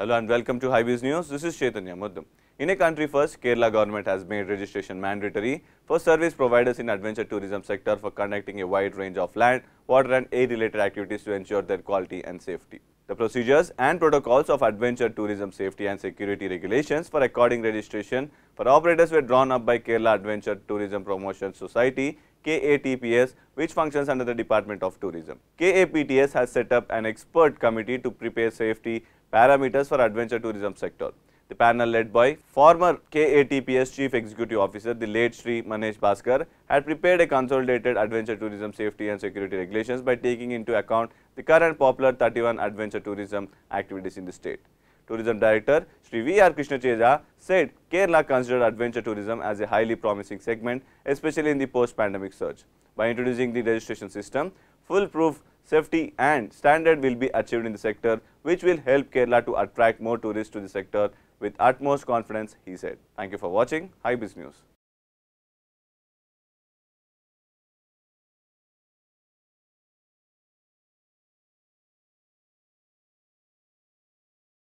Hello and welcome to HyBiz News. This is Chaitanya Muddam. In a country first, Kerala government has made registration mandatory for service providers in adventure tourism sector for conducting a wide range of land, water and air related activities to ensure their quality and safety. The procedures and protocols of adventure tourism safety and security regulations for according registration for operators were drawn up by Kerala Adventure Tourism Promotion Society KATPS which functions under the Department of Tourism. KAPTS has set up an expert committee to prepare safety parameters for adventure tourism sector. The panel led by former KATPS Chief Executive Officer, the late Sri Manesh Bhaskar, had prepared a consolidated adventure tourism safety and security regulations by taking into account the current popular 31 adventure tourism activities in the state. Tourism Director Sri V.R. Krishna Teja said Kerala considered adventure tourism as a highly promising segment, especially in the post-pandemic surge. By introducing the registration system, foolproof safety and standard will be achieved in the sector, which will help Kerala to attract more tourists to the sector with utmost confidence, he said. Thank you for watching HyBiz News.